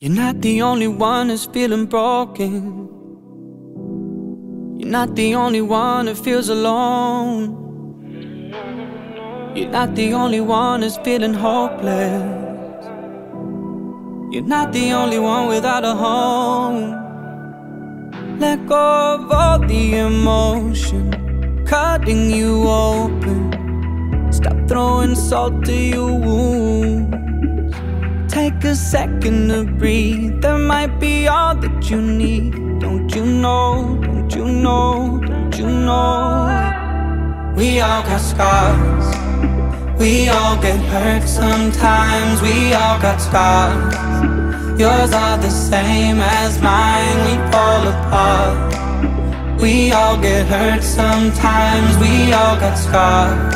You're not the only one that's feeling broken. You're not the only one that feels alone. You're not the only one that's feeling hopeless. You're not the only one without a home. Let go of all the emotion cutting you open. Stop throwing salt to your wounds. Take a second to breathe. That might be all that you need. Don't you know? Don't you know? Don't you know? We all got scars. We all get hurt sometimes. We all got scars. Yours are the same as mine. We fall apart. We all get hurt sometimes. We all got scars.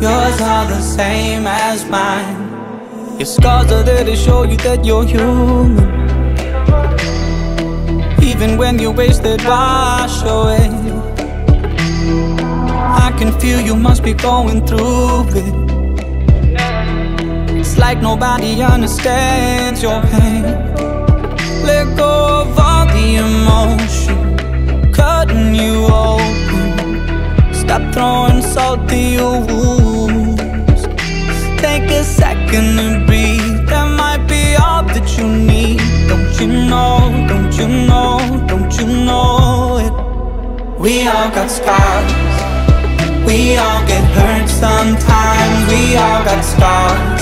Yours are the same as mine. Your scars are there to show you that you're human. Even when you're wasted, wash away I can feel you must be going through it. It's like nobody understands your pain. Let go of all the emotion Cutting you open. Stop throwing salt to your wounds Take a second to breathe. That might be all that you need. Don't you know, don't you know, don't you know it? We all got scars. We all get hurt sometimes. We all got scars.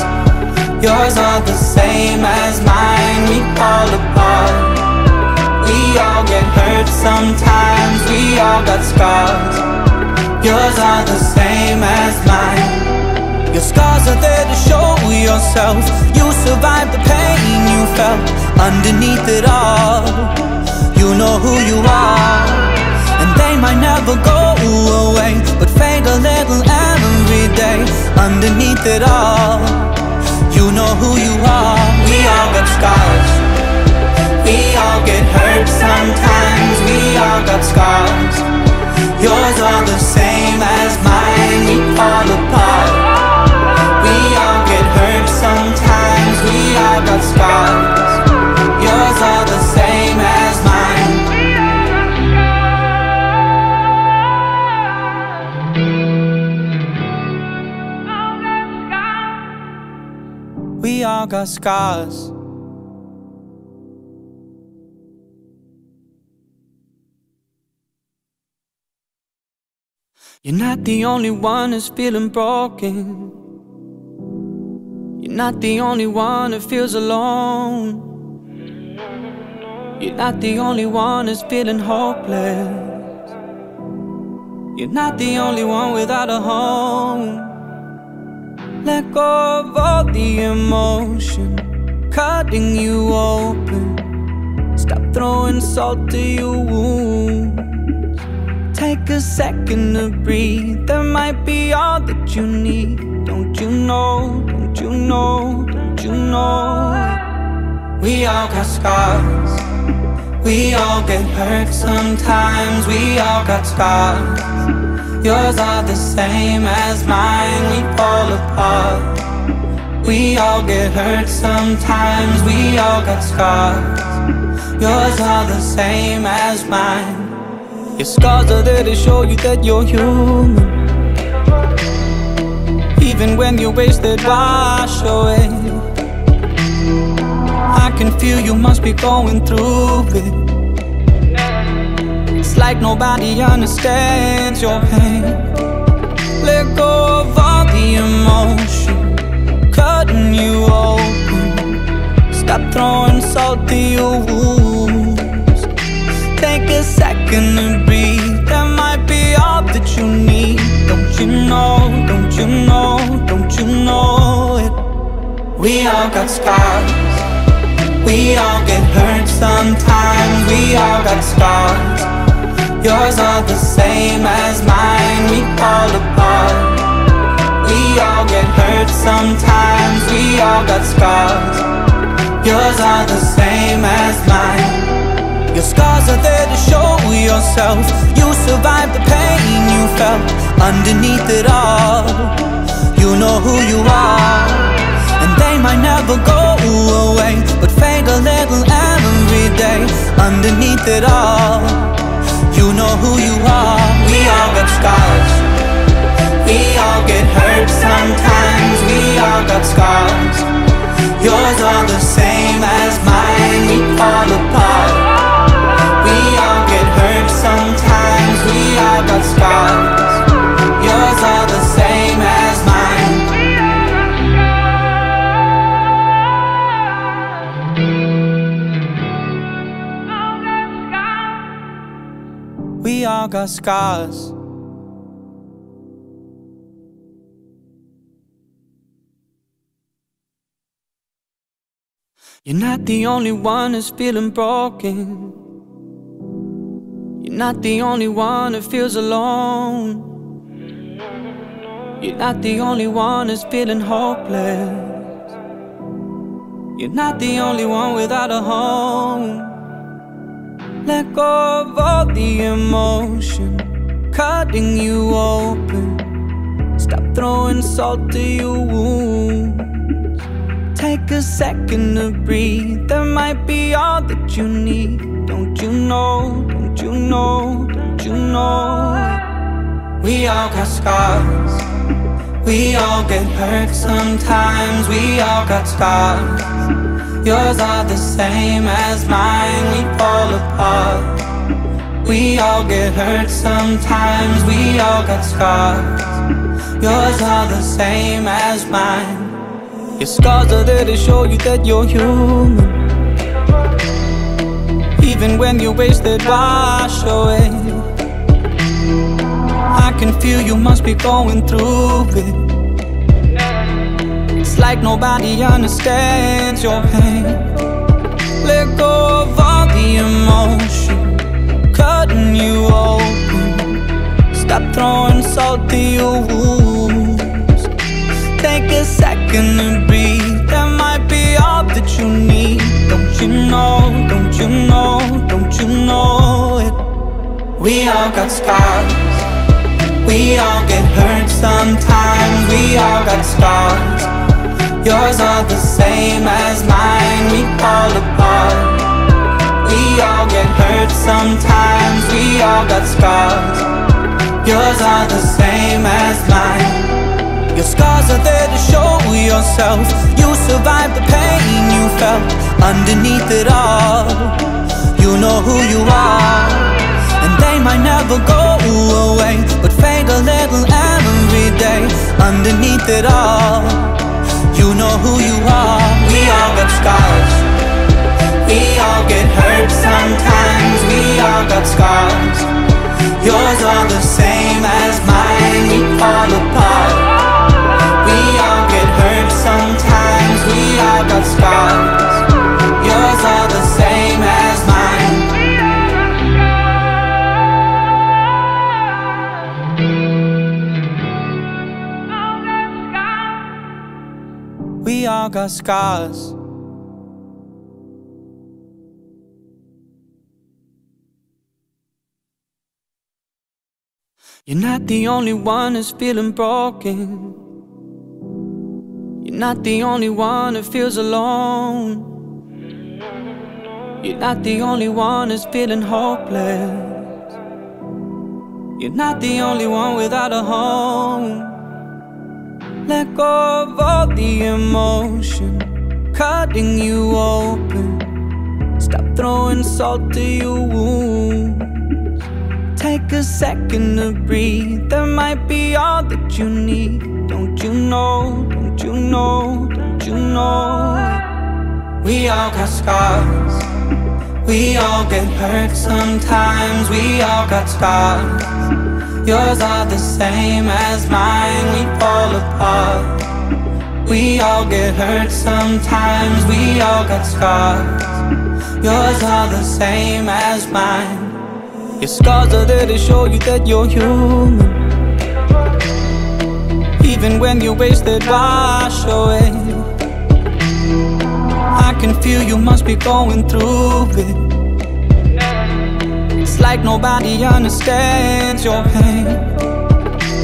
Yours are the same as mine. We fall apart. We all get hurt sometimes. We all got scars. Yours are the same as mine your scars are there to show yourself. You survived the pain you felt Underneath it all. You know who you are And they might never go away But fade a little every day Underneath it all. You know who you are. We all got scars. We all get hurt sometimes. We all got scars. Yours are the same as mine. We fall apart all got scars. Yours are the same as mine. We all got scars. You're not the only one that's feeling broken you're not the only one that feels alone. You're not the only one that's feeling hopeless. You're not the only one without a home. Let go of all the emotion cutting you open. Stop throwing salt to your wounds. Take a second to breathe. That might be all that you need. Don't you know? Don't you know, don't you know? We all got scars. We all get hurt sometimes. We all got scars. Yours are the same as mine. We fall apart. We all get hurt sometimes. We all got scars. Yours are the same as mine Your scars are there to show you that you're human. Even when you're wasted, wash away I can feel you must be going through it. It's like nobody understands your pain. Let go of all the emotion Cutting you open. Stop throwing salt to your wounds Take a second to breathe. That might be all that you need. Don't you know, don't you know don't you know it? We all got scars. We all get hurt sometimes. We all got scars. Yours are the same as mine. We fall apart. We all get hurt sometimes. We all got scars. Yours are the same as mine Your scars are there to show yourself. You survived the pain you felt Underneath it all. You know who you are And they might never go away But fade a little every day underneath it all. You know who you are. We all got scars. We all get hurt sometimes. We all got scars. Yours are the same as mine. We fall apart all got scars You're not the only one who's feeling broken. You're not the only one who feels alone. You're not the only one who's feeling hopeless. You're not the only one without a home. Let go of all the emotion cutting you open. Stop throwing salt to your wounds Take a second to breathe. That might be all that you need. Don't you know? Don't you know? Don't you know? We all got scars. We all get hurt sometimes. We all got scars. Yours are the same as mine. We fall apart. We all get hurt sometimes. We all got scars. Yours are the same as mine. Your scars are there to show you that you're human Even when you're wasted, wash away I can feel you must be going through it Like nobody understands your pain. Let go of all the emotion Cutting you open. Stop throwing salt to your wounds. Take a second to breathe. That might be all that you need. Don't you know, don't you know, don't you know it? We all got scars. We all get hurt sometimes. We all got scars Yours are the same as mine. We fall apart. We all get hurt sometimes. We all got scars. Yours are the same as mine. Your scars are there to show yourself. You survived the pain you felt Underneath it all. You know who you are. And they might never go away But fade a little every day Underneath it all You know who you are. We all got scars. We all get hurt sometimes. We all got scars. Yours are the same as mine. We fall apart. We all get hurt sometimes, we all got scars all got scars You're not the only one who's feeling broken you're not the only one who feels alone. You're not the only one who's feeling hopeless. You're not the only one without a home. Let go of all the emotion cutting you open. Stop throwing salt to your wounds. Take a second to breathe. That might be all that you need. Don't you know? Don't you know? Don't you know? We all got scars. We all get hurt sometimes. We all got scars. Yours are the same as mine. We fall apart. We all get hurt sometimes. We all got scars. Yours are the same as mine. Your scars are there to show you that you're human even when you're wasted, wash away I can feel you must be going through it Like nobody understands your pain.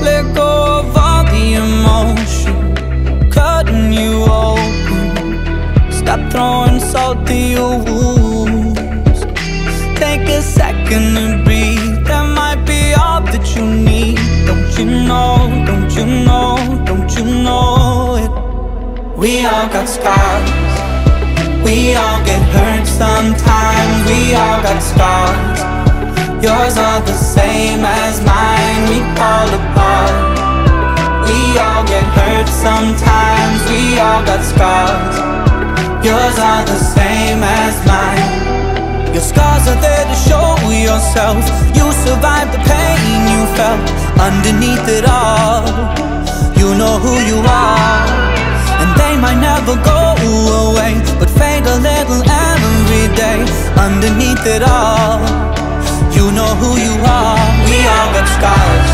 Let go of all the emotion Cutting you open. Stop throwing salt to your wounds. Take a a second to breathe. That might be all that you need. Don't you know, don't you know, don't you know it? We all got scars. We all get hurt sometimes. We all got scars Yours are the same as mine. We fall apart. We all get hurt sometimes. We all got scars. Yours are the same as mine. Your scars are there to show yourself. You survived the pain you felt Underneath it all. You know who you are And they might never go away But fade a little every day Underneath it all know who you are. We all got scars.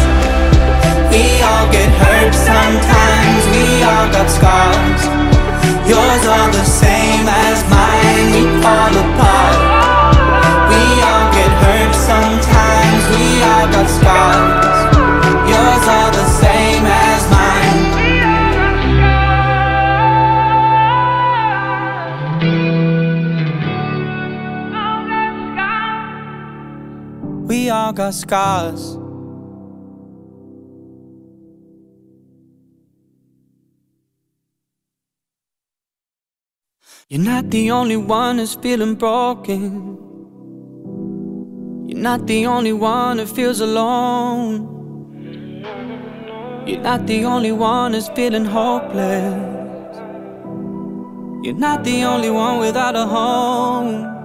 We all get hurt sometimes. We all got scars. Yours are the same as mine. We fall apart. We all get hurt sometimes. We all got scars We all got scars You're not the only one that's feeling broken. You're not the only one that feels alone. You're not the only one that's feeling hopeless. You're not the only one without a home.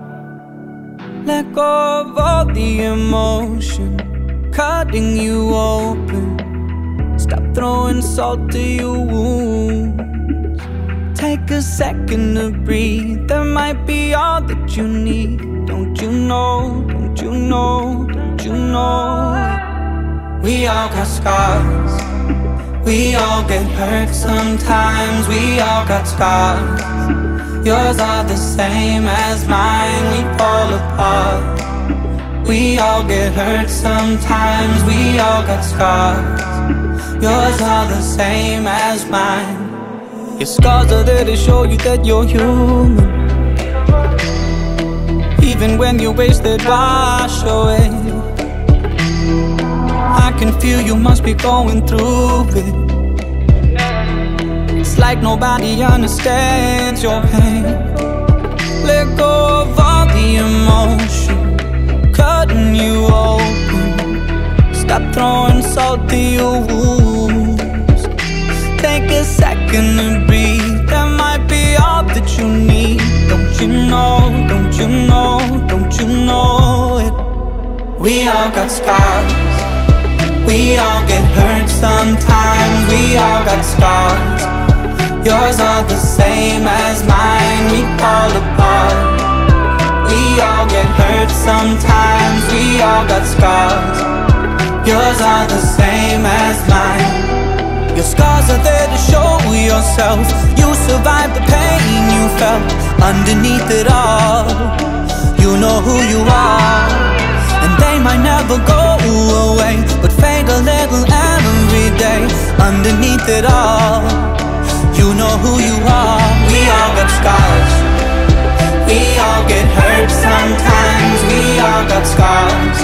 Let go of all the emotion cutting you open. Stop throwing salt to your wounds. Take a second to breathe. That might be all that you need. Don't you know? Don't you know? Don't you know? We all got scars. We all get hurt sometimes. We all got scars. Yours are the same as mine. We fall apart. We all get hurt sometimes. We all got scars. Yours are the same as mine. Your scars are there to show you that you're human Even when you're wasted, wash away I can feel you must be going through it It's like nobody understands your pain. Let go of all the emotion Cutting you open. Stop throwing salt to your wounds. Take a second to breathe. That might be all that you need. Don't you know, don't you know, don't you know it? We all got scars. We all get hurt sometimes. We all got scars Yours are the same as mine. We fall apart. We all get hurt sometimes. We all got scars. Yours are the same as mine. Your scars are there to show yourself. You survived the pain you felt Underneath it all. You know who you are. And they might never go away But fade a little every day Underneath it all You know who you are. We all got scars. We all get hurt sometimes. We all got scars.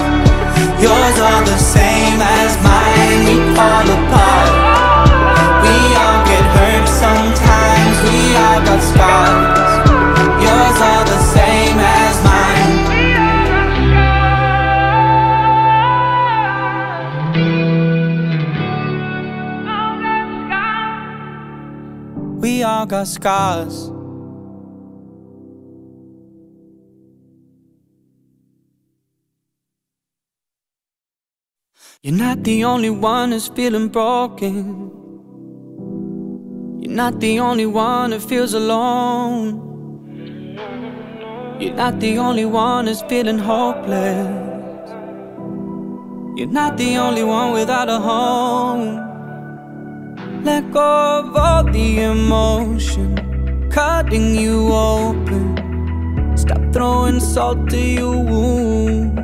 Yours are the same as mine. We fall apart. We all get hurt sometimes, we all got scars. Yours are the all got scars You're not the only one that's feeling broken you're not the only one that feels alone. You're not the only one that's feeling hopeless. You're not the only one without a home. Let go of all the emotion cutting you open. Stop throwing salt to your wounds.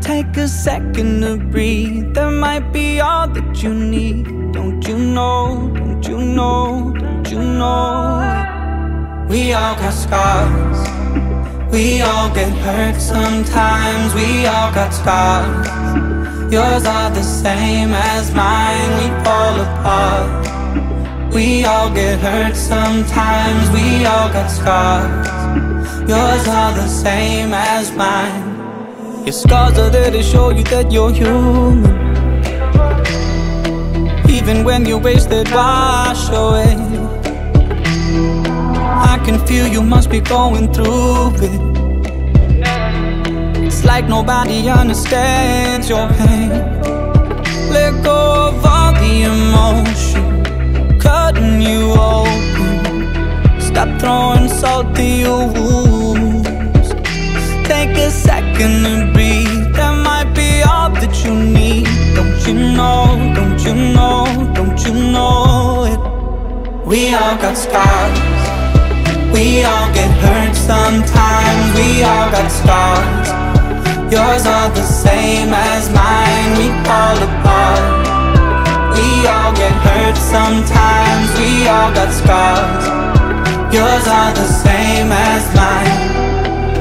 Take a second to breathe. That might be all that you need. Don't you know? Don't you know? Don't you know? We all got scars. We all get hurt sometimes, we all got scars. Yours are the same as mine, we fall apart. We all get hurt sometimes, we all got scars. Yours are the same as mine. Your scars are there to show you that you're human. Even when you're wasted, wash away. I can feel you must be going through it. Like nobody understands your pain. Let go of all the emotion, cutting you open. Stop throwing salt to your wounds. Take a second to breathe. That might be all that you need. Don't you know? Don't you know? Don't you know it? We all got scars. We all get hurt sometimes. We all got scars. Yours are the same as mine. We fall apart. We all get hurt sometimes. We all got scars. Yours are the same as mine.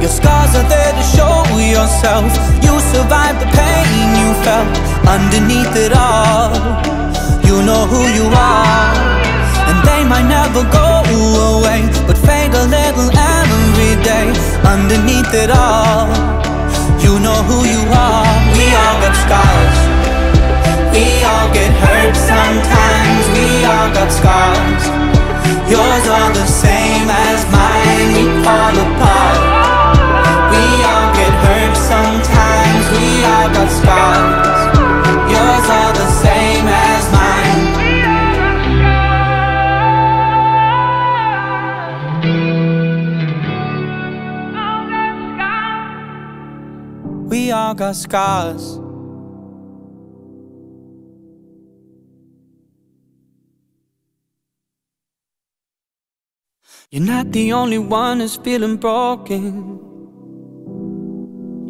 Your scars are there to show yourself You survived the pain you felt Underneath it all You know who you are And they might never go away But fade a little every day Underneath it all You know who you are. We all got scars. We all get hurt sometimes. We all got scars. Yours are the same as mine. We fall apart. We all get hurt sometimes. We all got scars got scars You're not the only one who's feeling broken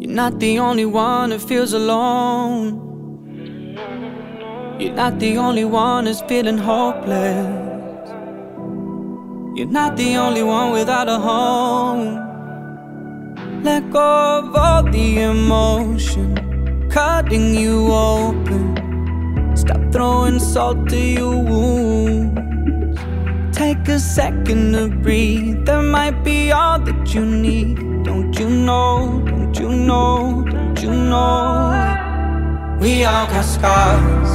you're not the only one who feels alone. You're not the only one who's feeling hopeless. You're not the only one without a home. Let go of all the emotion cutting you open. Stop throwing salt to your wounds. Take a second to breathe. That might be all that you need. Don't you know? Don't you know, don't you know We all got scars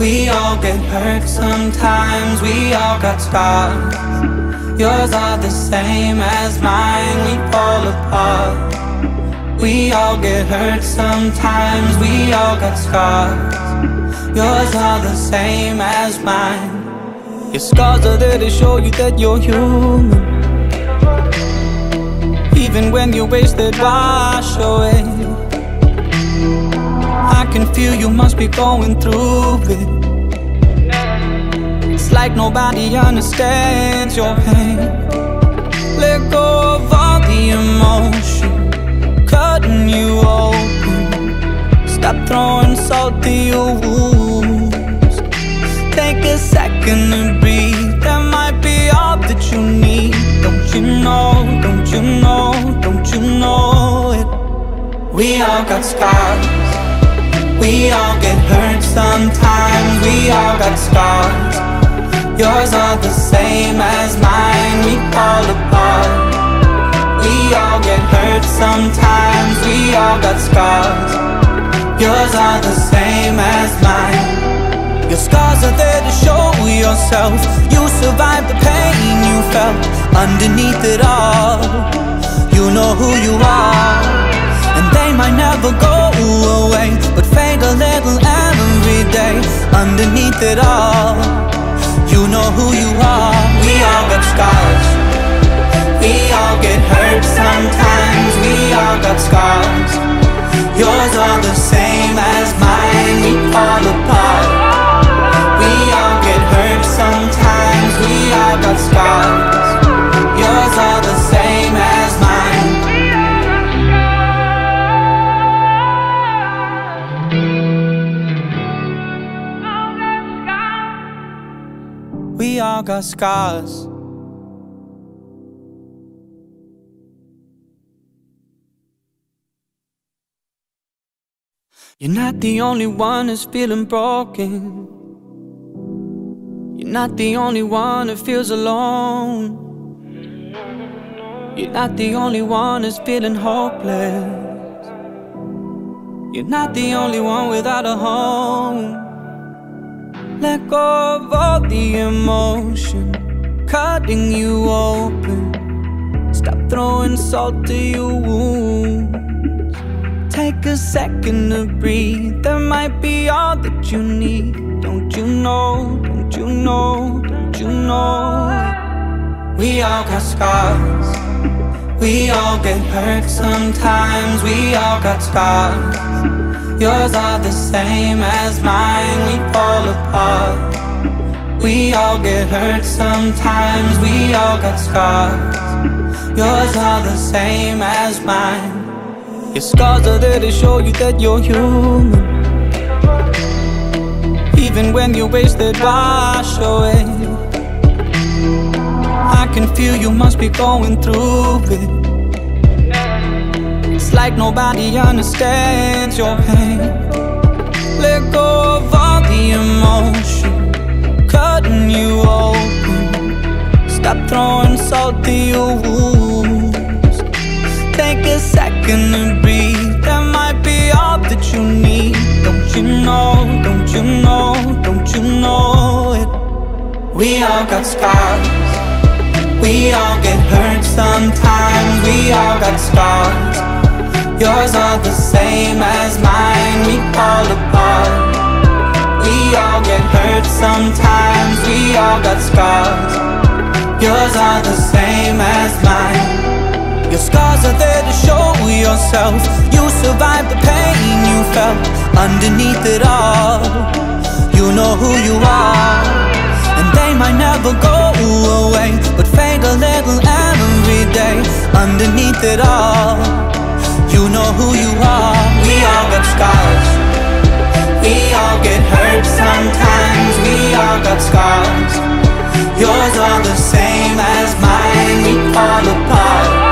We all get hurt sometimes We all got scars Yours are the same as mine. We fall apart. We all get hurt sometimes. We all got scars. Yours are the same as mine. Your scars are there to show you that you're human. Even when you're wasted, wash away. I can feel you must be going through it like nobody understands your pain. Let go of all the emotion Cutting you open. Stop throwing salt to your wounds. Take a second to breathe. That might be all that you need. Don't you know, don't you know don't you know it? We all got scars. We all get hurt sometimes. We all got scars Yours are the same as mine. We fall apart. We all get hurt sometimes. We all got scars. Yours are the same as mine. Your scars are there to show yourself. You survived the pain you felt Underneath it all. You know who you are And they might never go away But fade a little every day Underneath it all You know who you are. We all got scars. We all get hurt sometimes. We all got scars. Yours are the same as mine. We fall apart. We all get hurt sometimes. We all got scars You're not the only one who's feeling broken. You're not the only one who feels alone. You're not the only one who's feeling hopeless. You're not the only one without a home. Let go of all the emotion cutting you open. Stop throwing salt to your wounds. Take a second to breathe. That might be all that you need. Don't you know? Don't you know? Don't you know? We all got scars. We all get hurt sometimes. We all got scars. Yours are the same as mine. We fall apart. We all get hurt sometimes. We all got scars. Yours are the same as mine. Your scars are there to show you that you're human Even when you're wasted, wash away I can feel you must be going through it It's like nobody understands your pain. Let go of all the emotion Cutting you open. Stop throwing salt to your wounds. Take a second to breathe. That might be all that you need. Don't you know, don't you know, don't you know it? We all got scars. We all get hurt sometimes. We all got scars Yours are the same as mine. We fall apart. We all get hurt sometimes. We all got scars. Yours are the same as mine. Your scars are there to show yourself. You survived the pain you felt Underneath it all. You know who you are And they might never go away But fade a little every day Underneath it all You know who you are. We all got scars. We all get hurt sometimes. We all got scars. Yours are the same as mine. We fall apart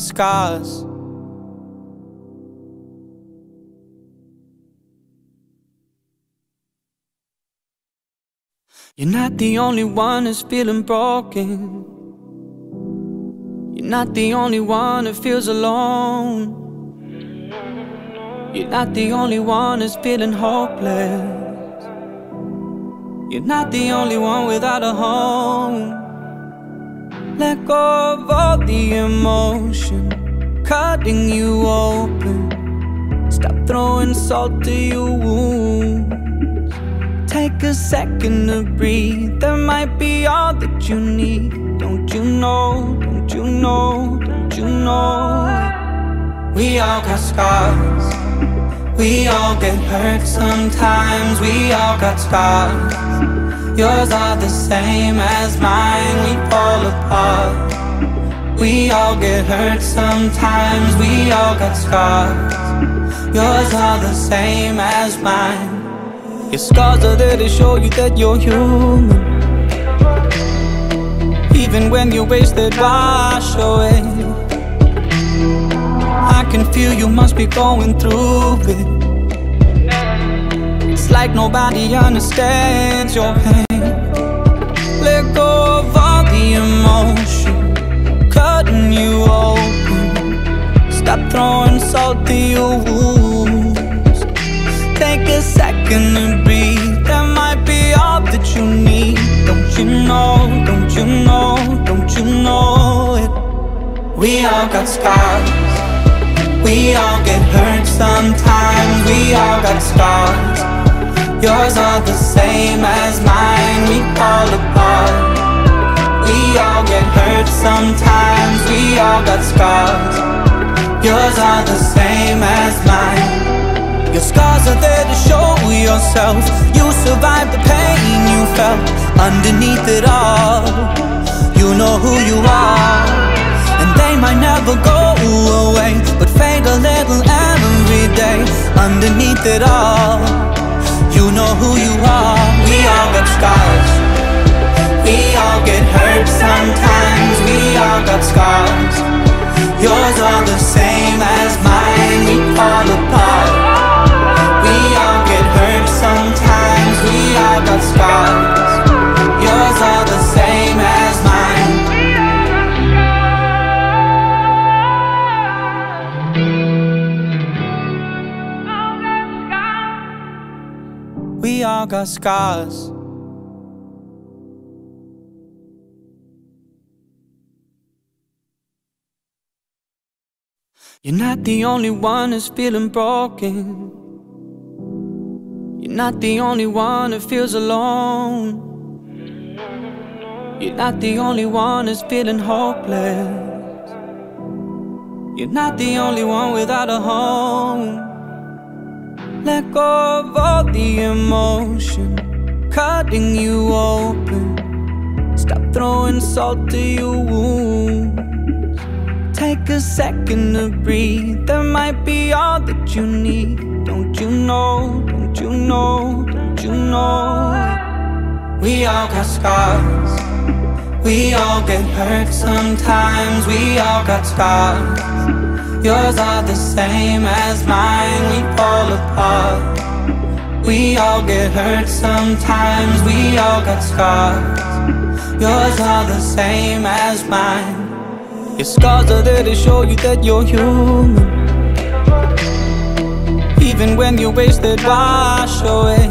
scars You're not the only one that's feeling broken You're not the only one that feels alone. You're not the only one that's feeling hopeless. You're not the only one without a home. Let go of all the emotion cutting you open. Stop throwing salt to your wounds. Take a second to breathe. That might be all that you need. Don't you know? Don't you know, don't you know We all got scars We all get hurt sometimes We all got scars Yours are the same as mine. We fall apart. We all get hurt sometimes. We all got scars. Yours are the same as mine. Your scars are there to show you that you're human. Even when you're wasted, wash away. I can feel you must be going through it Like nobody understands your pain. Let go of all the emotion Cutting you open. Stop throwing salt to your wounds. Take a second to breathe. That might be all that you need. Don't you know, don't you know don't you know it? We all got scars. We all get hurt sometimes. We all got scars Yours aren't the same as mine. We fall apart. We all get hurt sometimes. We all got scars. Yours aren't the same as mine. Your scars are there to show yourself. You survived the pain you felt Underneath it all. You know who you are. And they might never go away But fade a little every day Underneath it all You know who you are. We all got scars. We all get hurt sometimes. We all got scars. Yours are the same as mine. We fall apart got scars. You're not the only one who's feeling broken. You're not the only one who feels alone. You're not the only one who's feeling hopeless. You're not the only one without a home. Let go of all the emotion cutting you open. Stop throwing salt to your wounds. Take a second to breathe. That might be all that you need. Don't you know? Don't you know? Don't you know? We all got scars. We all get hurt sometimes. We all got scars. Yours are the same as mine, we fall apart. We all get hurt sometimes, we all got scars. Yours are the same as mine. Your scars are there to show you that you're human. Even when you're wasted, wash away.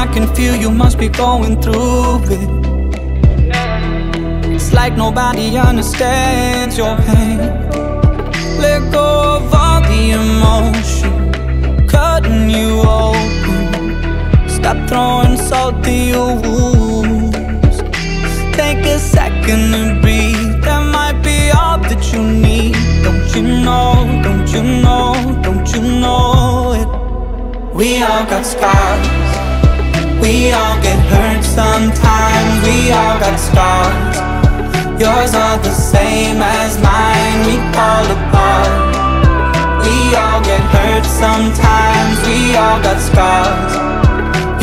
I can feel you must be going through it like nobody understands your pain. Let go of all the emotion Cutting you open. Stop throwing salt to your wounds. Take a second to breathe. That might be all that you need. Don't you know, don't you know, don't you know it? We all got scars. We all get hurt sometimes. We all got scars Yours are the same as mine, we fall apart. We all get hurt sometimes, we all got scars.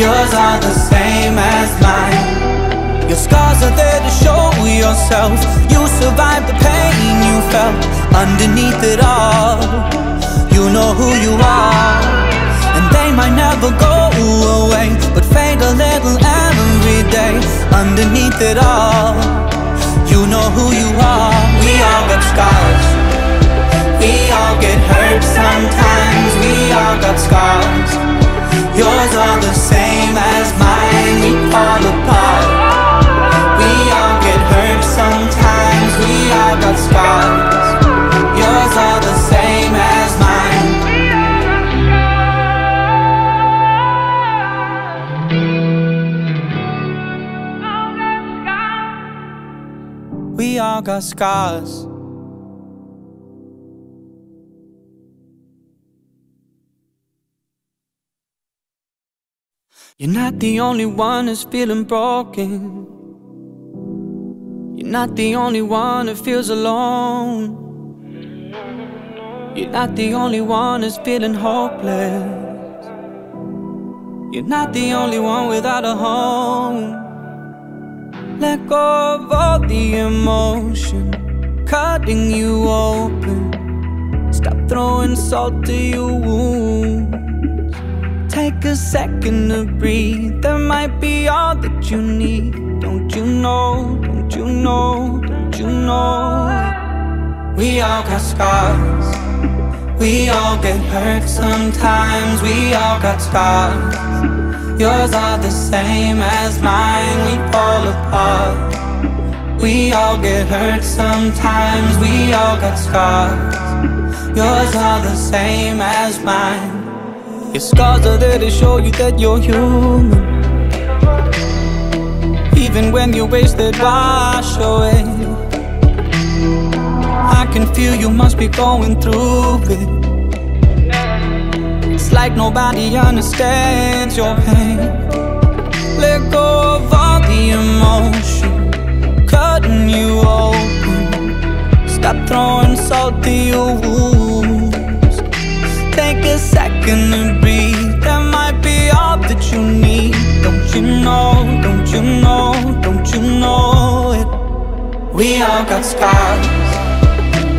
Yours are the same as mine. Your scars are there to show yourself. You survived the pain you felt Underneath it all. You know who you are And they might never go away But fade a little every day Underneath it all you know who you are. We all got scars. We all get hurt sometimes. We all got scars. Yours are the same as mine got scars. You're not the only one who's feeling broken. You're not the only one who feels alone. You're not the only one who's feeling hopeless. You're not the only one without a home. Let go of all the emotion cutting you open. Stop throwing salt to your wounds. Take a second to breathe. That might be all that you need. Don't you know? Don't you know? Don't you know? We all got scars. We all get hurt sometimes. We all got scars. Yours are the same as mine, we fall apart. We all get hurt sometimes, we all got scars. Yours are the same as mine. Your scars are there to show you that you're human. Even when you're wasted, wash away. I can feel you must be going through it it's like nobody understands your pain. Let go of all the emotion Cutting you open. Stop throwing salt to your wounds. Take a second to breathe. That might be all that you need. Don't you know, don't you know, don't you know it? We all got scars.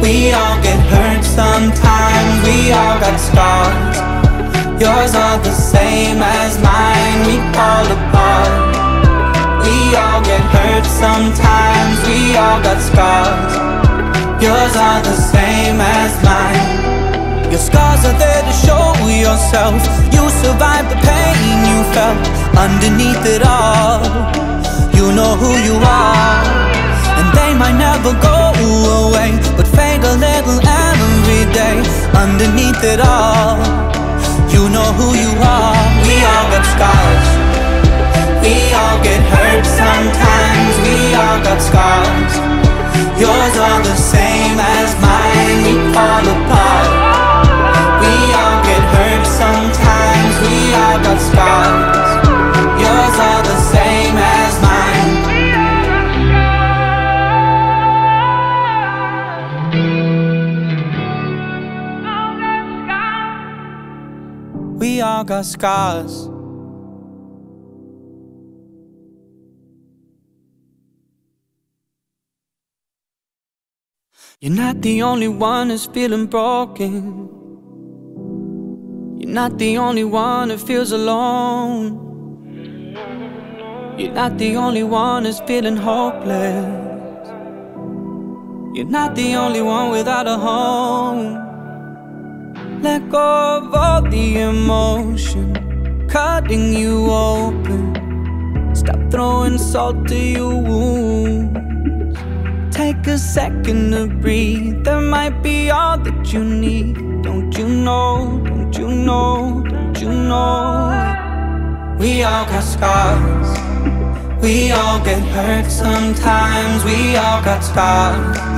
We all get hurt sometimes. We all got scars Yours are the same as mine. We fall apart. We all get hurt sometimes. We all got scars. Yours are the same as mine. Your scars are there to show yourself. You survived the pain you felt Underneath it all. You know who you are And they might never go away But fade a little every day Underneath it all You know who you are. We all got scars. We all get hurt sometimes. We all got scars. Yours are the same as mine. We fall apart. We all get hurt sometimes. We all got scars. Yours are got scars You're not the only one that's feeling broken. You're not the only one that feels alone. You're not the only one that's feeling hopeless. You're not the only one without a home. Let go of all the emotion cutting you open. Stop throwing salt to your wounds. Take a second to breathe. That might be all that you need. Don't you know? Don't you know? Don't you know? We all got scars. We all get hurt sometimes. We all got scars.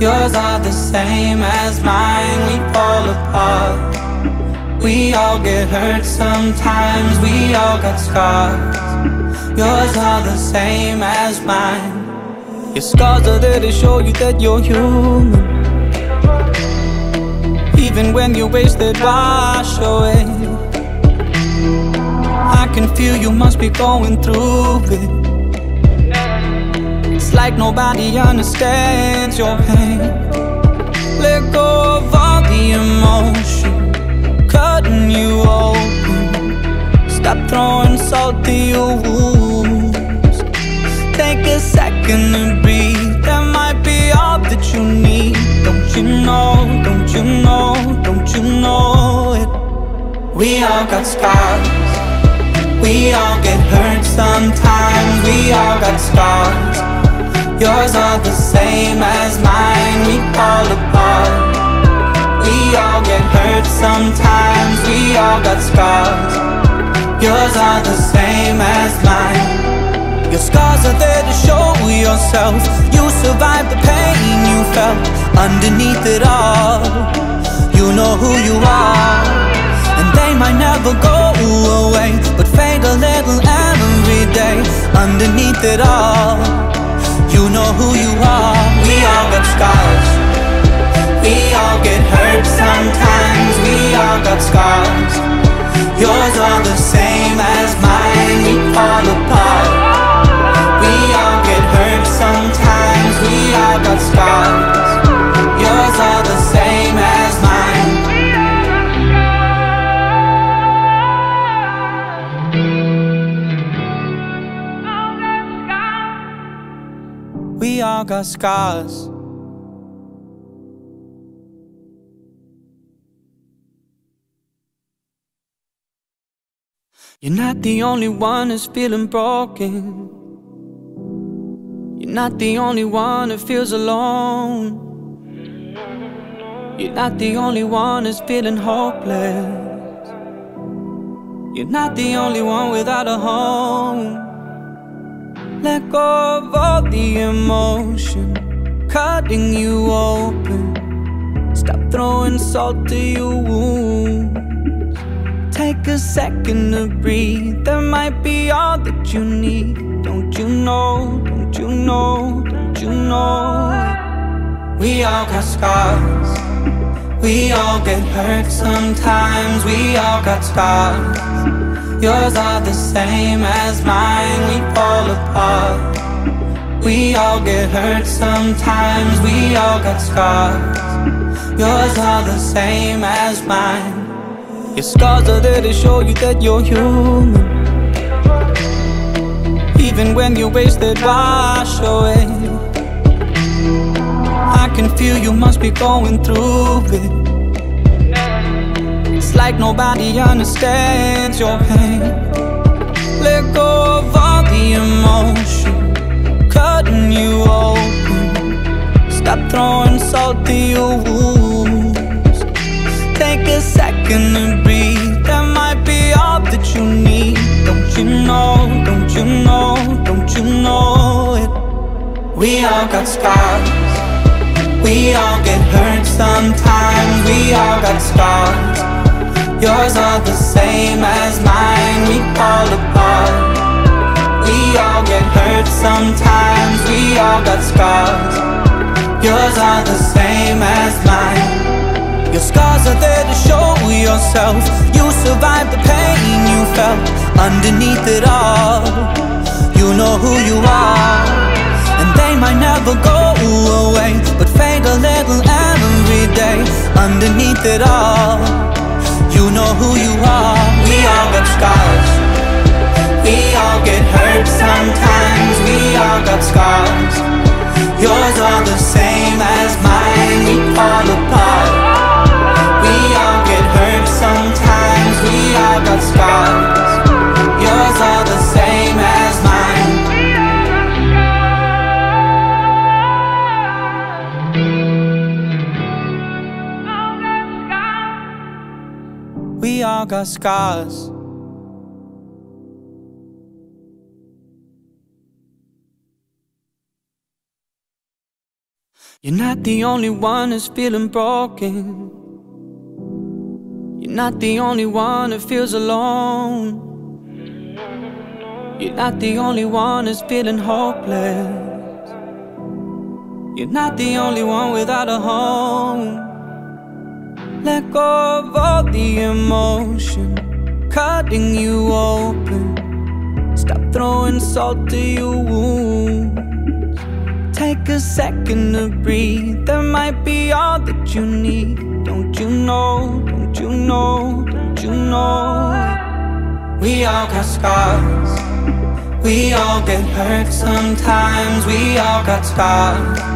Yours are the same as mine. We fall apart. We all get hurt sometimes. We all got scars. Yours are the same as mine. Your scars are there to show you that you're human Even when you're wasted, wash away I can feel you must be going through it like nobody understands your pain. Let go of all the emotion Cutting you open. Stop throwing salt to your wounds. Take a second to breathe. That might be all that you need. Don't you know, don't you know, don't you know it? We all got scars. We all get hurt sometimes. We all got scars Yours aren't the same as mine. We fall apart. We all get hurt sometimes. We all got scars. Yours aren't the same as mine. Your scars are there to show yourself. You survived the pain you felt Underneath it all. You know who you are And they might never go away But fade a little every day Underneath it all You know who you are. We all got scars. We all get hurt sometimes. We all got scars all got scars You're not the only one that's feeling broken you're not the only one that feels alone. You're not the only one that's feeling hopeless. You're not the only one without a home. Let go of all the emotion cutting you open. Stop throwing salt to your wounds. Take a second to breathe. That might be all that you need. Don't you know? Don't you know? Don't you know? We all got scars. We all get hurt sometimes. We all got scars. Yours are the same as mine. We fall apart. We all get hurt sometimes. We all got scars. Yours are the same as mine. Your scars are there to show you that you're human. Even when you're wasted, wash away. I can feel you must be going through it. Like nobody understands your pain. Let go of all the emotion, cutting you open. Stop throwing salt to your wounds. Take a second to breathe. That might be all that you need. Don't you know? Don't you know? Don't you know it? We all got scars. We all get hurt sometimes, we all got scars Yours are the same as mine, we fall apart. We all get hurt sometimes, we all got scars. Yours are the same as mine. Your scars are there to show yourself. You survived the pain you felt Underneath it all. You know who you are And they might never go away But fade a little every day Underneath it all You know who you are. We all got scars. We all get hurt sometimes. We all got scars. Yours are the same as mine. We fall apart. We all get hurt sometimes. We all got scars. Yours are got scars. You're not the only one that's feeling broken. You're not the only one that feels alone. You're not the only one that's feeling hopeless. You're not the only one without a home. Let go of all the emotion cutting you open. Stop throwing salt to your wounds. Take a second to breathe. That might be all that you need. Don't you know? Don't you know? Don't you know? We all got scars. We all get hurt sometimes. We all got scars.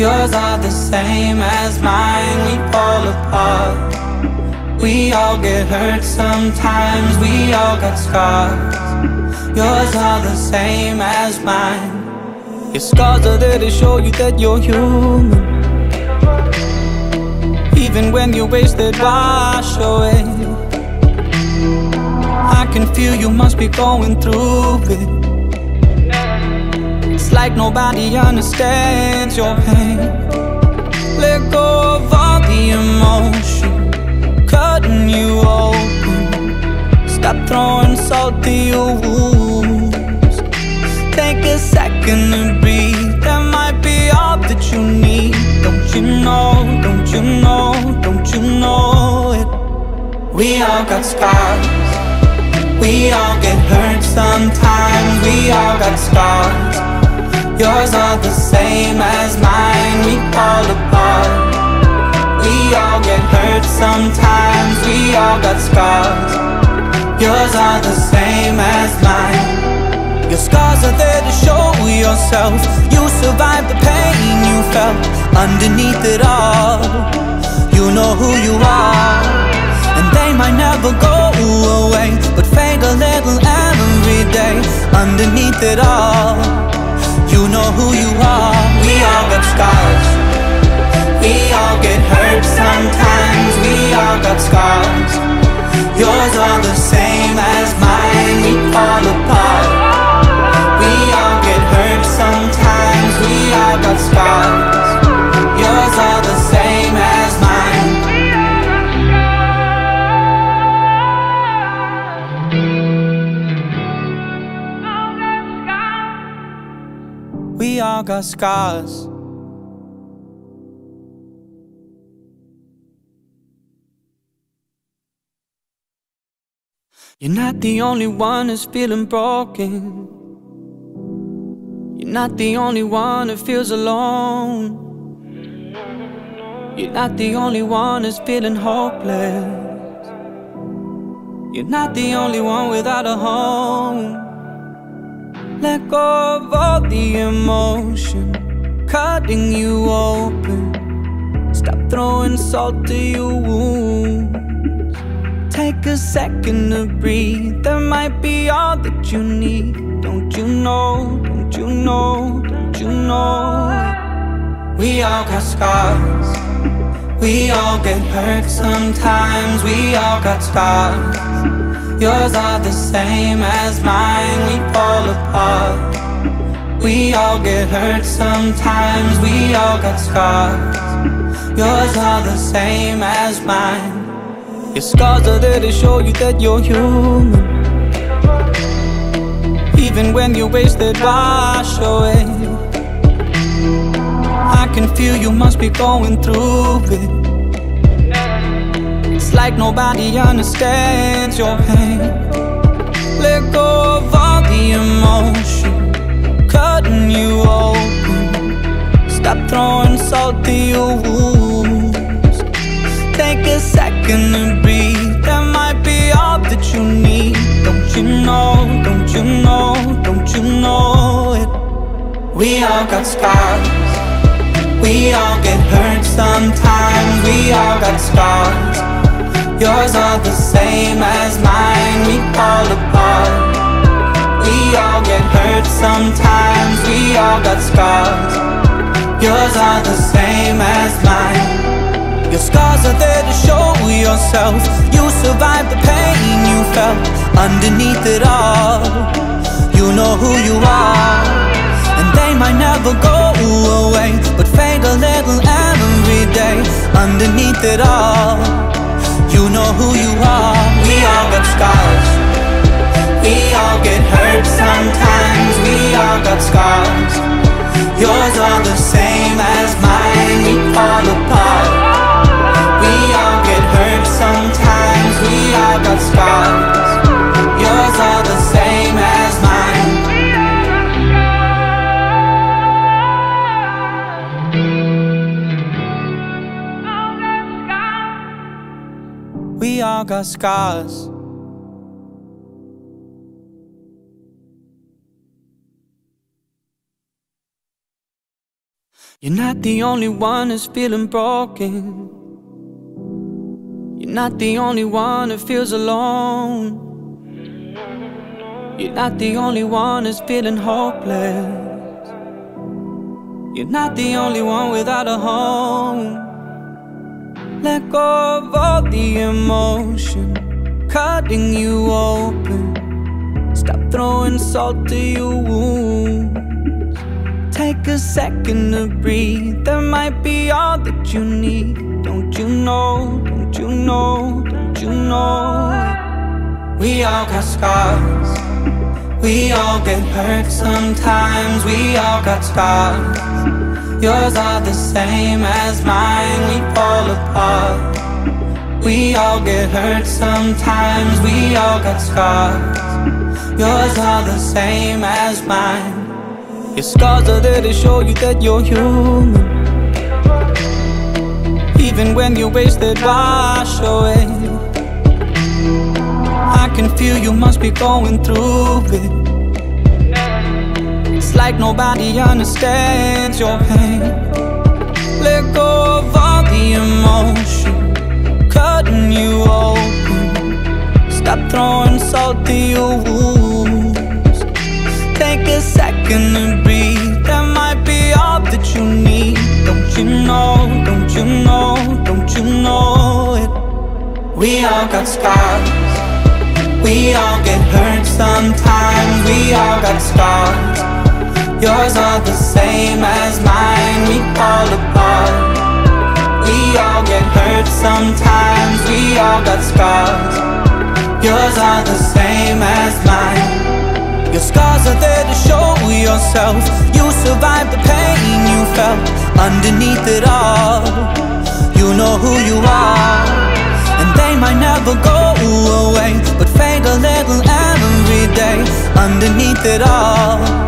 Yours are the same as mine, we fall apart. We all get hurt sometimes, we all got scars. Yours are the same as mine. Your scars are there to show you that you're human. Even when you're wasted, wash away I can feel you must be going through it like nobody understands your pain. Let go of all the emotion Cutting you open. Stop throwing salt to your wounds. Take a second to breathe. That might be all that you need. Don't you know, don't you know, don't you know it? We all got scars. We all get hurt sometimes. We all got scars Yours are the same as mine, we fall apart. We all get hurt sometimes, we all got scars. Yours are the same as mine. Your scars are there to show yourself. You survived the pain you felt Underneath it all. You know who you are. And they might never go away But fade a little every day Underneath it all know who you are. We all got scars. We all get hurt sometimes. We all got scars. Yours are the same as mine. We fall apart scars. You're not the only one who's feeling broken. You're not the only one who feels alone. You're not the only one who's feeling hopeless. You're not the only one without a home. Let go of all the emotion cutting you open. Stop throwing salt to your wounds Take a second to breathe. That might be all that you need. Don't you know? Don't you know? Don't you know? We all got scars. We all get hurt sometimes. We all got scars. Yours are the same as mine. We fall apart. We all get hurt sometimes. We all got scars. Yours are the same as mine. Your scars are there to show you that you're human Even when you're wasted, wash away I can feel you must be going through it Like nobody understands your pain. Let go of all the emotion Cutting you open. Stop throwing salt to your wounds. Take a second to breathe. That might be all that you need. Don't you know, don't you know, don't you know it? We all got scars. We all get hurt sometimes. We all got scars Yours are the same as mine. We fall apart. We all get hurt sometimes. We all got scars. Yours are the same as mine. Your scars are there to show yourself. You survived the pain you felt Underneath it all. You know who you are And they might never go away But fade a little every day Underneath it all You know who you are. We all got scars. We all get hurt sometimes. We all got scars. Yours are the same as mine. We fall apart. We all get hurt sometimes. We all got scars Got scars You're not the only one who's feeling broken you're not the only one who feels alone. You're not the only one who's feeling hopeless. You're not the only one without a home. Let go of all the emotion cutting you open. Stop throwing salt to your wounds. Take a second to breathe. That might be all that you need. Don't you know? Don't you know, don't you know We all got scars We all get hurt sometimes We all got scars Yours are the same as mine. We fall apart. We all get hurt sometimes. We all got scars. Yours are the same as mine. Your scars are there to show you that you're human. Even when you're wasted, wash away I can feel you must be going through it like nobody understands your pain. Let go of all the emotion Cutting you open. Stop throwing salt to your wounds. Take a second to breathe. That might be all that you need. Don't you know, don't you know don't you know it? We all got scars. We all get hurt sometimes. We all got scars Yours are the same as mine. We fall apart. We all get hurt sometimes. We all got scars. Yours are the same as mine. Your scars are there to show yourself. You survived the pain you felt Underneath it all. You know who you are. And they might never go away But fade a little every day Underneath it all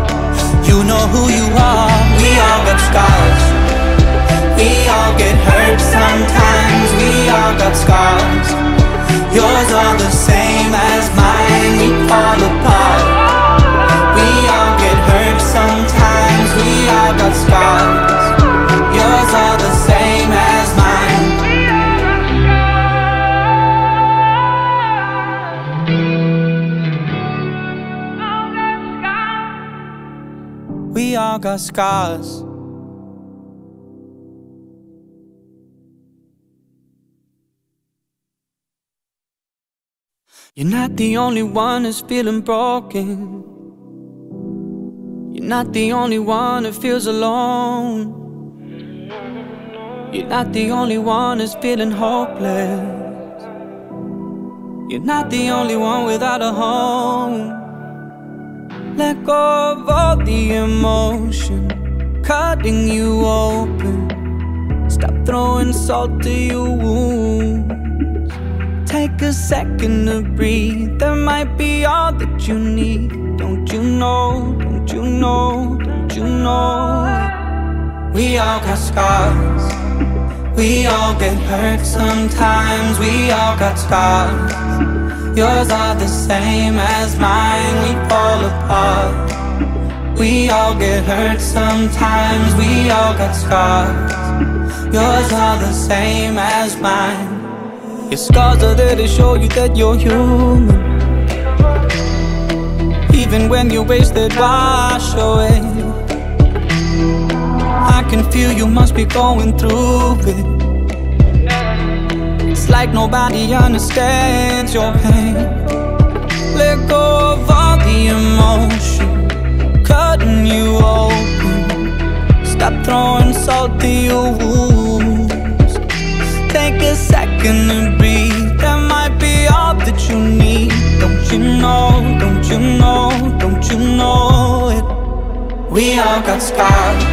know who you are. We all got scars. We all get hurt sometimes. We all got scars. Yours are the same as mine. We fall apart Scars. You're not the only one who's feeling broken. You're not the only one who feels alone. You're not the only one who's feeling hopeless. You're not the only one without a home. Let go of all the emotion cutting you open. Stop throwing salt to your wounds. Take a second to breathe. That might be all that you need. Don't you know? Don't you know? Don't you know? We all got scars. We all get hurt sometimes. We all got scars. Yours are the same as mine, we fall apart. We all get hurt sometimes, we all got scars. Yours are the same as mine. Your scars are there to show you that you're human. Even when you're wasted, wash away. I can feel you must be going through it like nobody understands your pain. Let go of all the emotion Cutting you open. Stop throwing salt to your wounds. Take a second to breathe. That might be all that you need. Don't you know, don't you know, don't you know it? We all got scars.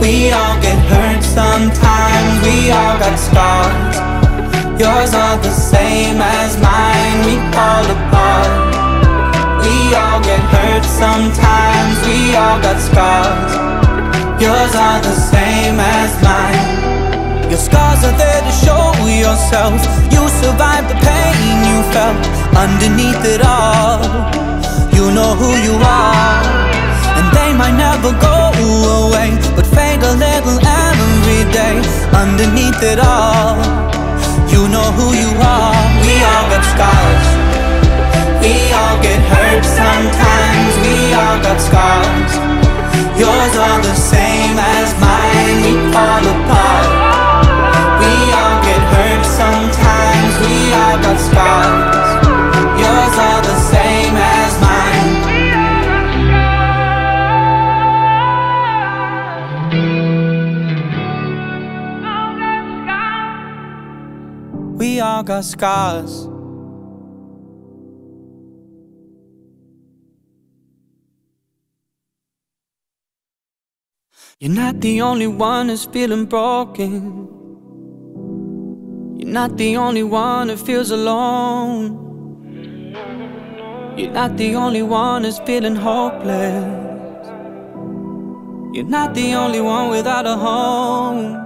We all get hurt sometimes. We all got scars Yours aren't the same as mine, we fall apart. We all get hurt sometimes, we all got scars. Yours aren't the same as mine. Your scars are there to show yourself. You survived the pain you felt Underneath it all. You know who you are And they might never go away But fade a little every day Underneath it all you know who you are. We all got scars. We all get hurt sometimes. We all got scars. Yours are the same as mine. We fall apart. We all get hurt sometimes. We all got scars Scars. You're not the only one who's feeling broken. You're not the only one who feels alone. You're not the only one who's feeling hopeless. You're not the only one without a home.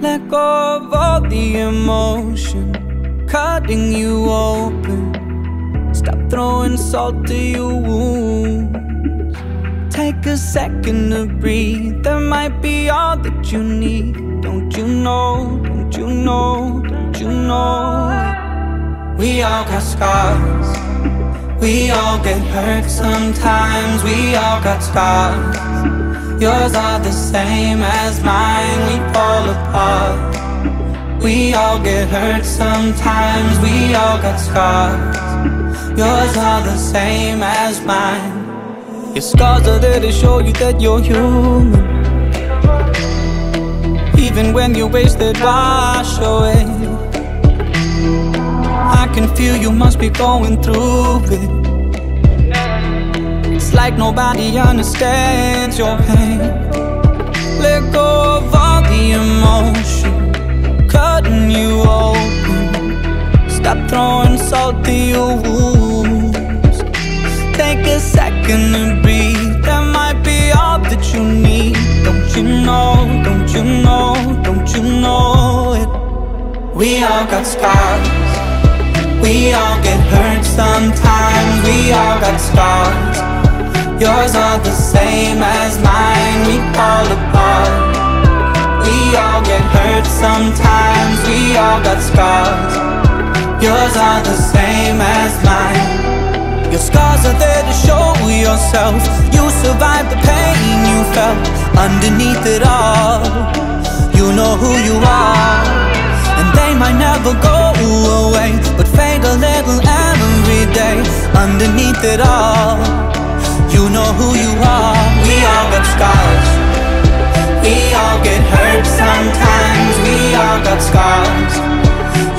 Let go of all the emotion cutting you open. Stop throwing salt to your wounds. Take a second to breathe. That might be all that you need. Don't you know? Don't you know? Don't you know? We all got scars. We all get hurt sometimes. We all got scars. Yours are the same as mine, we fall apart. We all get hurt sometimes, we all got scars. Yours are the same as mine. Your scars are there to show you that you're human. Even when you're wasted, wash away. I can feel you must be going through it it's like nobody understands your pain Let go of all the emotion Cutting you open Stop throwing salt to your wounds. Take a second to breathe. That might be all that you need. Don't you know? Don't you know? Don't you know it? We all got scars. We all get hurt sometimes. We all got scars. Yours aren't the same as mine. We fall apart. We all get hurt sometimes. We all got scars. Yours aren't the same as mine. Your scars are there to show yourself. You survived the pain you felt underneath it all. You know who you are. And they might never go away, but fade a little every day underneath it all. You know who you are. We all got scars. We all get hurt sometimes. We all got scars.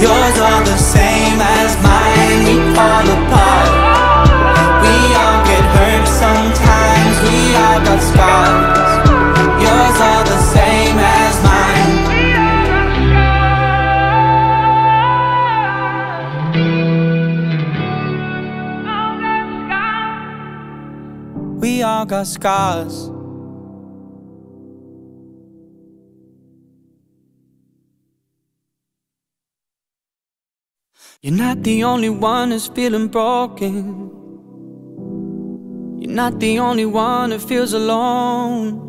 Yours are the same as mine. We fall apart. We all get hurt sometimes. We all got scars. Got scars. You're not the only one who's feeling broken. You're not the only one who feels alone.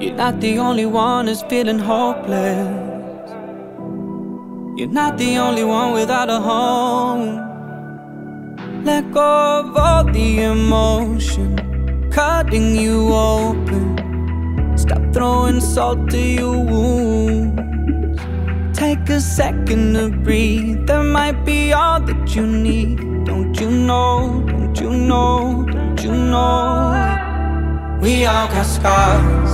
You're not the only one who's feeling hopeless. You're not the only one without a home. Let go of all the emotion cutting you open. Stop throwing salt to your wounds. Take a second to breathe. That might be all that you need. Don't you know? Don't you know? Don't you know? We all got scars.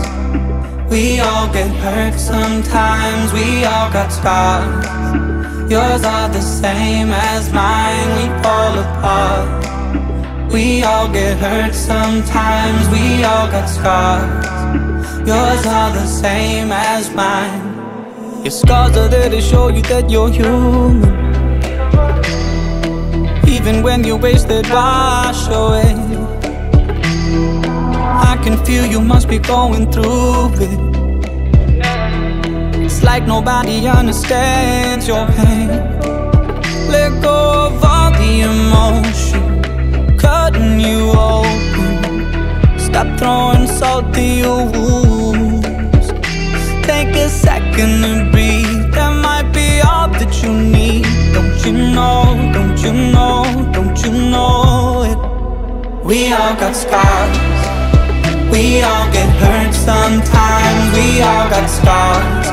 We all get hurt sometimes. We all got scars. Yours are the same as mine. We fall apart. We all get hurt sometimes. We all got scars. Yours are the same as mine. Your scars are there to show you that you're human. Even when you're wasted, wash away. I can feel you must be going through it. Like nobody understands your pain. Let go of all the emotion cutting you open. Stop throwing salt to your wounds. Take a second to breathe. That might be all that you need. Don't you know? Don't you know? Don't you know it? We all got scars. We all get hurt sometimes. We all got scars.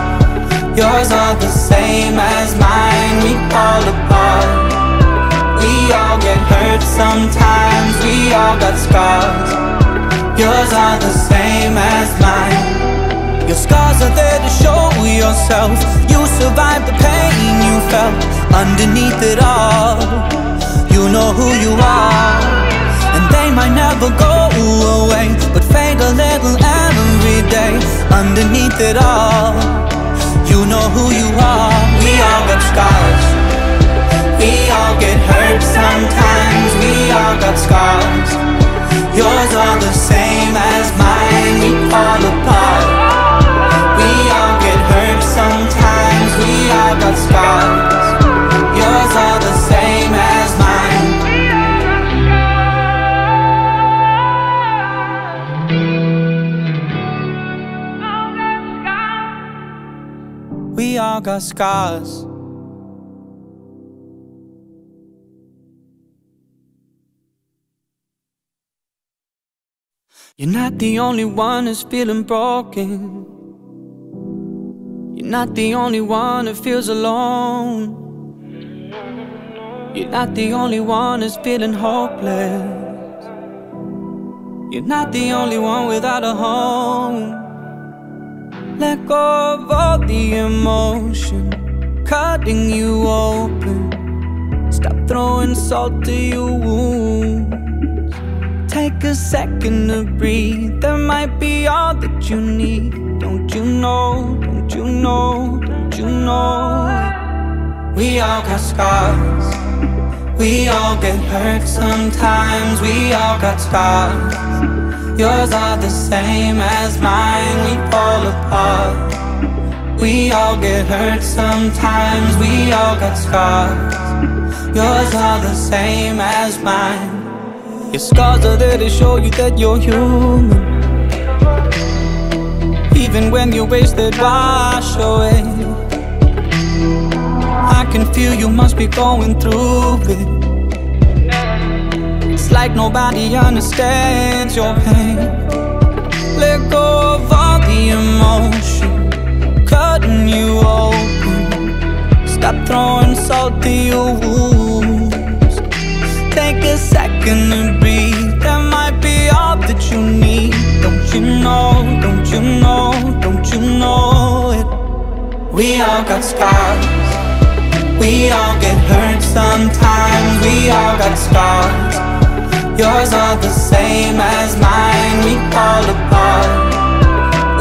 Yours are the same as mine. We fall apart. We all get hurt sometimes. We all got scars. Yours are the same as mine. Your scars are there to show yourself. You survived the pain you felt underneath it all. You know who you are. And they might never go away, but fade a little every day underneath it all. Know who you are. We all got scars. We all get hurt sometimes. We all got scars. Yours are the same as mine. We fall apart. We all get hurt sometimes. We all got scars. Got scars. You're not the only one who's feeling broken. You're not the only one who feels alone. You're not the only one who's feeling hopeless. You're not the only one without a home. Let go of all the emotion cutting you open. Stop throwing salt to your wounds. Take a second to breathe. That might be all that you need. Don't you know? Don't you know? Don't you know? We all got scars. We all get hurt sometimes. We all got scars. Yours are the same as mine. We fall apart. We all get hurt sometimes. We all got scars. Yours are the same as mine. Your scars are there to show you that you're human. Even when you're wasted, wash away. I can feel you must be going through it. Like nobody understands your pain. Let go of all the emotion, cutting you open. Stop throwing salt to your wounds. Take a second to breathe. That might be all that you need. Don't you know? Don't you know? Don't you know it? We all got scars. We all get hurt sometimes. We all got scars. Yours are the same as mine. We fall apart.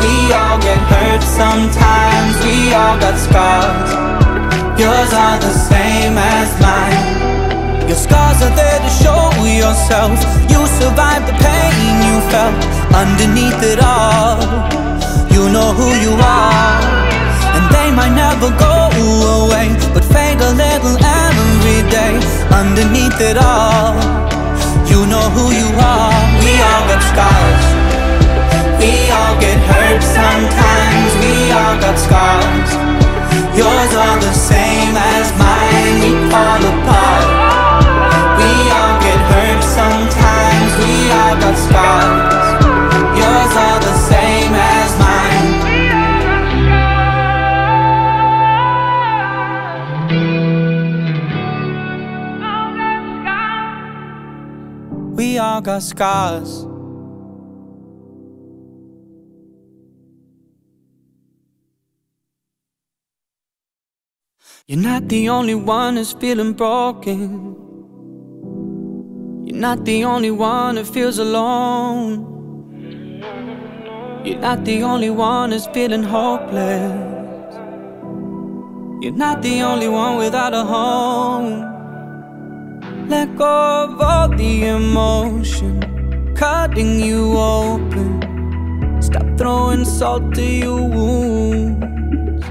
We all get hurt sometimes. We all got scars. Yours are the same as mine. Your scars are there to show yourself. You survived the pain you felt underneath it all. You know who you are. And they might never go away, but fade a little every day underneath it all. You know who you are. We all got scars. We all get hurt sometimes. We all got scars. Yours are the same as mine. We fall apart. We all get hurt sometimes. We all got scars. Yours are all got scars. You're not the only one that's feeling broken. You're not the only one that feels alone. You're not the only one that's feeling hopeless. You're not the only one without a home. Let go of all the emotion, cutting you open. Stop throwing salt to your wounds.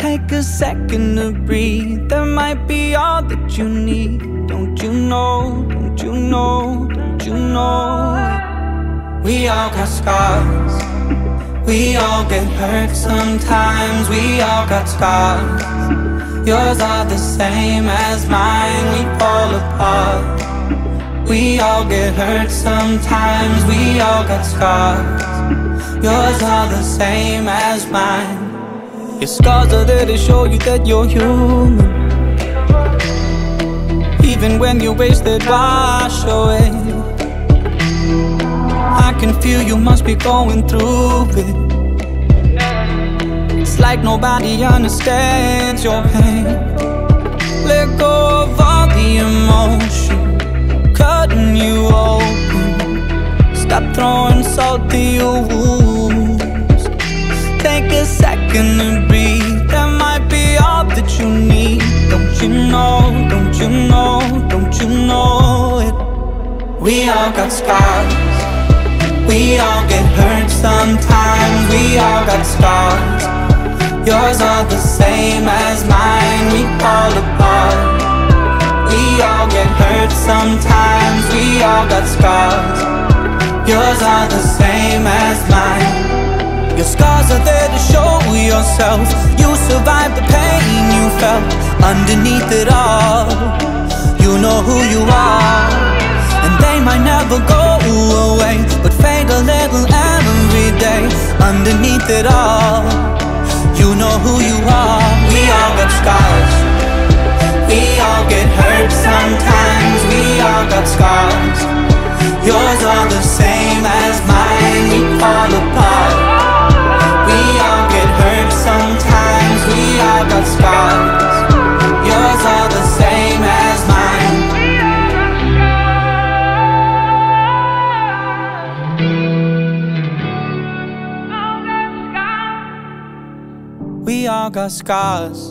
Take a second to breathe. That might be all that you need. Don't you know? Don't you know? Don't you know? We all got scars. We all get hurt sometimes. We all got scars. Yours are the same as mine. We fall apart. We all get hurt sometimes. We all got scars. Yours are the same as mine. Your scars are there to show you that you're human. Even when you're wasted, wash away. I can feel you must be going through it. Like nobody understands your pain. Let go of all the emotion, cutting you open. Stop throwing salt to your wounds. Take a second to breathe. That might be all that you need. Don't you know? Don't you know? Don't you know it? We all got scars. We all get hurt sometimes. We all got scars. Yours are the same as mine. We fall apart. We all get hurt sometimes. We all got scars. Yours are the same as mine. Your scars are there to show yourself. You survived the pain you felt underneath it all. You know who you are. And they might never go away, but fade a little every day underneath it all. You know who you are. We all got scars. We all get hurt sometimes. We all got scars. Yours are the same as mine. We fall apart. We all get hurt sometimes. We all got scars. Yours are the same We all got scars.